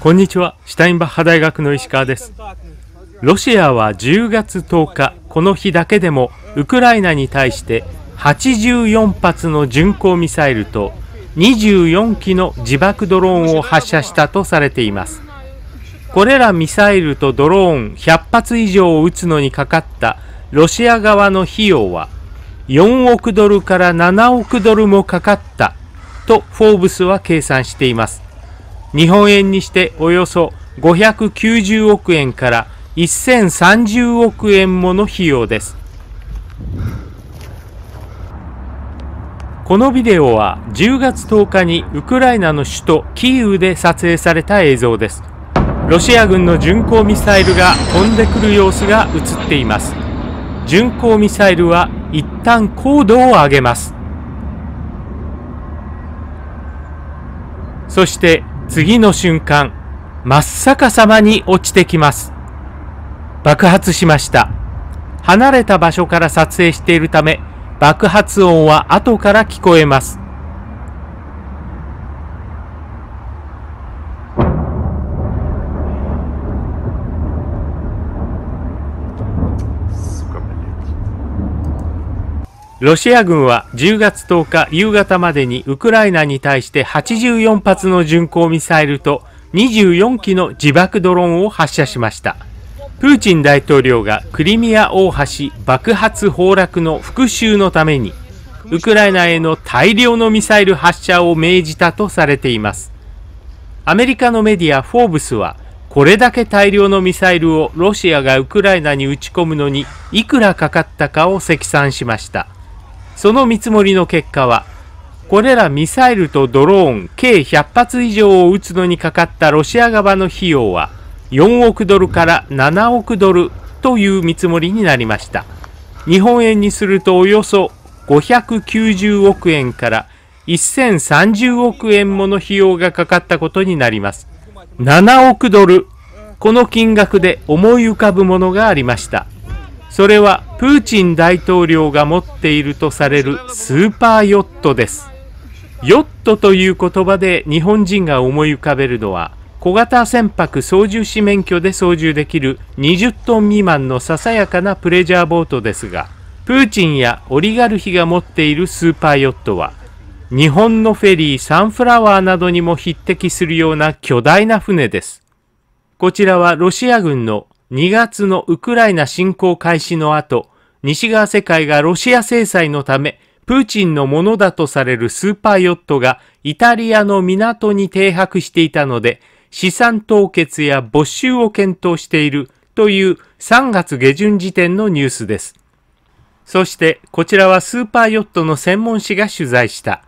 こんにちは。シュタインバッハ大学の石川です。ロシアは10月10日、この日だけでもウクライナに対して84発の巡航ミサイルと24機の自爆ドローンを発射したとされています。これらミサイルとドローン100発以上を撃つのにかかったロシア側の費用は4億ドルから7億ドルもかかったとフォーブスは計算しています。日本円にしておよそ590億円から1030億円もの費用です。このビデオは10月10日にウクライナの首都キーウで撮影された映像です。ロシア軍の巡航ミサイルが飛んでくる様子が映っています。巡航ミサイルは一旦高度を上げます。そして次の瞬間、真っ逆さまに落ちてきます。爆発しました。離れた場所から撮影しているため、爆発音は後から聞こえます。ロシア軍は10月10日夕方までにウクライナに対して84発の巡航ミサイルと24機の自爆ドローンを発射しました。プーチン大統領がクリミア大橋爆発崩落の復讐のためにウクライナへの大量のミサイル発射を命じたとされています。アメリカのメディアフォーブスはこれだけ大量のミサイルをロシアがウクライナに撃ち込むのにいくらかかったかを積算しました。その見積もりの結果は、これらミサイルとドローン計100発以上を撃つのにかかったロシア側の費用は4億ドルから7億ドルという見積もりになりました。日本円にするとおよそ590億円から1030億円もの費用がかかったことになります。7億ドル。この金額で思い浮かぶものがありました。それはプーチン大統領が持っているとされるスーパーヨットです。ヨットという言葉で日本人が思い浮かべるのは小型船舶操縦士免許で操縦できる20トン未満のささやかなプレジャーボートですが、プーチンやオリガルヒが持っているスーパーヨットは、日本のフェリーサンフラワーなどにも匹敵するような巨大な船です。こちらはロシア軍の2月のウクライナ侵攻開始の後、西側世界がロシア制裁のため、プーチンのものだとされるスーパーヨットがイタリアの港に停泊していたので、資産凍結や没収を検討しているという3月下旬時点のニュースです。そしてこちらはスーパーヨットの専門誌が取材した。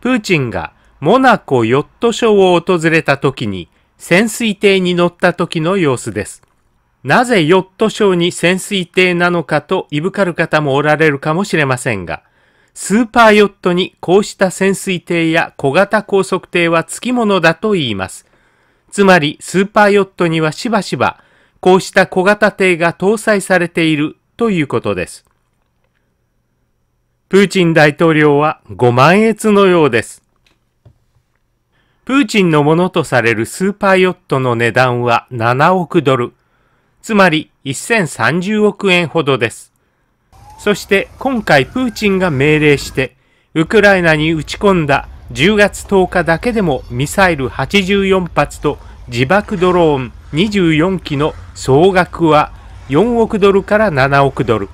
プーチンがモナコヨットショーを訪れた時に潜水艇に乗った時の様子です。なぜヨットショーに潜水艇なのかといぶかる方もおられるかもしれませんが、スーパーヨットにこうした潜水艇や小型高速艇は付き物だと言います。つまりスーパーヨットにはしばしばこうした小型艇が搭載されているということです。プーチン大統領はご満悦のようです。プーチンのものとされるスーパーヨットの値段は7億ドル。つまり1030億円ほどです。そして今回プーチンが命令してウクライナに撃ち込んだ10月10日だけでもミサイル84発と自爆ドローン24機の総額は4億ドルから7億ドル。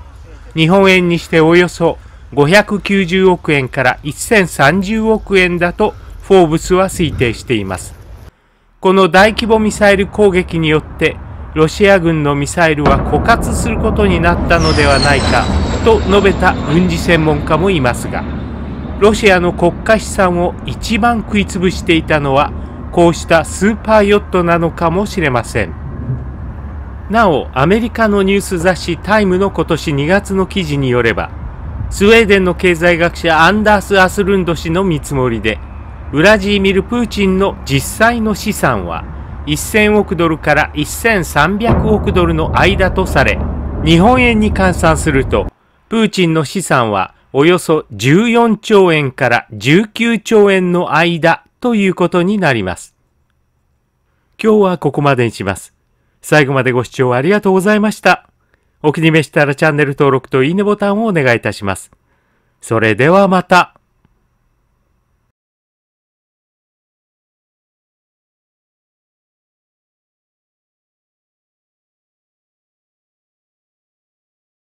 日本円にしておよそ590億円から1030億円だとフォーブスは推定しています。この大規模ミサイル攻撃によってロシア軍のミサイルは枯渇することになったのではないかと述べた軍事専門家もいますがロシアの国家資産を一番食い潰していたのはこうしたスーパーヨットなのかもしれません。なおアメリカのニュース雑誌タイムの今年2月の記事によればスウェーデンの経済学者アンダース・アスルンド氏の見積もりでウラジーミル・プーチンの実際の資産は1000億ドルから1300億ドルの間とされ、日本円に換算すると、プーチンの資産はおよそ14兆円から19兆円の間ということになります。今日はここまでにします。最後までご視聴ありがとうございました。お気に召したらチャンネル登録といいねボタンをお願いいたします。それではまた。